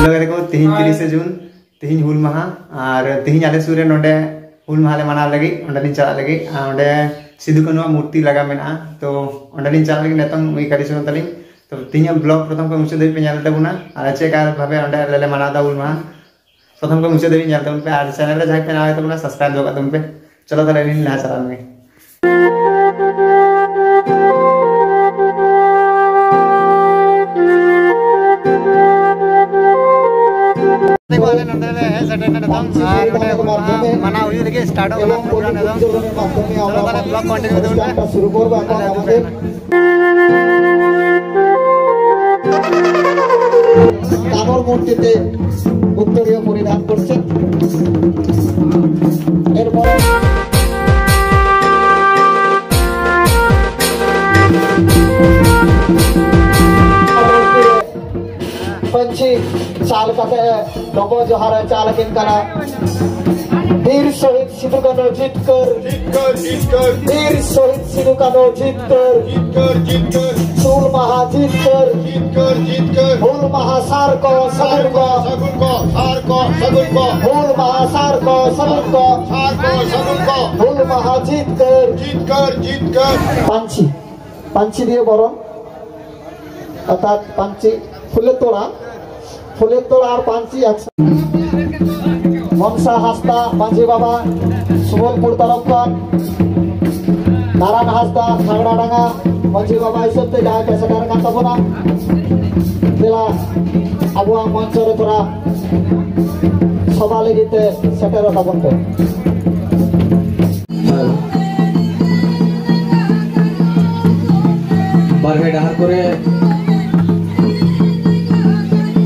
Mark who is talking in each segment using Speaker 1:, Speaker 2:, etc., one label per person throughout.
Speaker 1: तिहिन तिरिसे जून तिहिन हुल महा और तिहिन आले सूर्य नोडे हुल महा मना लगी ओंडे चला लगी ओंडे सिद्धू कानू मूर्ति लगा मेना तो ओंडे चला लगी नेतम करी सुन तलिंग तो तिहिन ब्लॉग प्रथम को मुचे देबी पेnyal tabuna और चेकार ओंडे लेले मना दा हुल महा प्रथम को मुचे देबी nyal tabun पे और चैनल जाके पे ना tabuna सब्सक्राइब तुम पे चलो ताले इन ला चला में है গন্ডলে হ্যাঁ
Speaker 2: সেটা দাম আর ওটা মানা মূর্তিতে উত্তরীয় পরিধান করছেন এরপরে ᱯᱟᱹᱧᱪᱤ ᱪᱟᱞ ᱠᱟᱛᱮ ᱰᱚᱵᱚ ᱡᱚᱦᱟᱨ ᱪᱟᱞ ᱠᱤᱱ ᱠᱟᱱᱟ ᱵᱤᱨ ᱥᱚᱦᱤᱫ
Speaker 3: ᱥᱤᱫᱩ ᱠᱟᱱᱩ
Speaker 2: ᱡᱤᱛᱠᱟᱹᱨ ᱡᱤᱛᱠᱟᱹᱨ ᱡᱤᱛᱠᱟᱹᱨ ᱵᱤᱨ ᱥᱚᱦᱤᱫ ᱥᱤᱫᱩ
Speaker 3: ᱠᱟᱱᱩ ᱡᱤᱛᱠᱟᱹᱨ
Speaker 2: ᱡᱤᱛᱠᱟᱹᱨ ᱡᱤᱛᱠᱟᱹᱨ ᱥᱩᱞ ᱢᱟᱦᱟ
Speaker 3: ᱡᱤᱛᱠᱟᱹᱨ ᱡᱤᱛᱠᱟᱹᱨ
Speaker 2: ᱡᱤᱛᱠᱟᱹᱨ ᱦᱩᱞ ᱢᱟᱦᱟ
Speaker 3: ᱥᱟᱨ
Speaker 2: ᱠᱚ
Speaker 3: ᱥᱟᱜᱩᱱ
Speaker 2: ᱠᱚ
Speaker 3: ᱥᱟᱜᱩᱱ ᱠᱚ ᱥᱟᱨ ᱠᱚ ᱥᱟᱜᱩᱱ ᱠᱚ
Speaker 2: ᱦᱩᱞ ᱢᱟᱦᱟ ᱥᱟᱨ ᱠᱚ ᱥᱟᱜᱩᱱ
Speaker 3: ᱠᱚ ᱥᱟᱨ ᱠᱚ ᱥᱟᱜᱩᱱ
Speaker 2: ᱠᱚ ᱦᱩᱞ ᱢᱟᱦᱟ জিতকার
Speaker 3: জিতকার জিতকার
Speaker 2: পাঞ্চি পাঞ্চি দিয়ে বরণ অর্থাৎ পাঞ্চি ফুলের তোড়া ফুলের তোড়া আর পাঞ্চি একসাথে। মনসা হাসদা মাঝি বাবা, সুবলপুর তরফগণ নারায়ণ হাসদা খাগড়াডাঙ্গা মাঝি বাবা হিসেবে যাই পেশাদার কান্তবনা জেলা আবহাওয়া মঞ্চরে তোরা সভা লেগিতে সেটের তখন
Speaker 4: বারহে ডাহার করে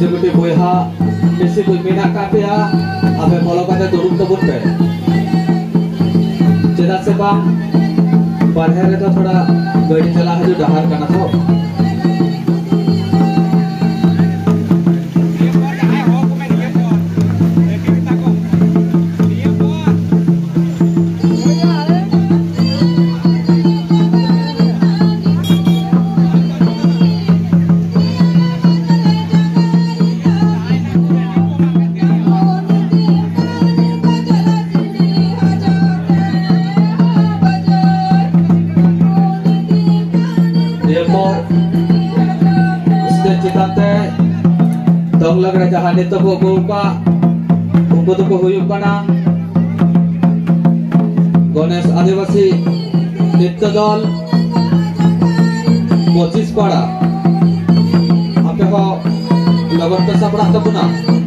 Speaker 4: LGBT WH meskipun minat KPA apa melakukan turun tebut pe जरा से बाहर है तो थोड़ा गाड़ी चला है जो डहार करना था देखो उसके चिताते तब लग रहा जहाँ नेता को गोका उनको तो को हुयुकना गणेश आदिवासी नृत्य दल पचिस पाड़ा आप लगन तो सपड़ा तो पुनः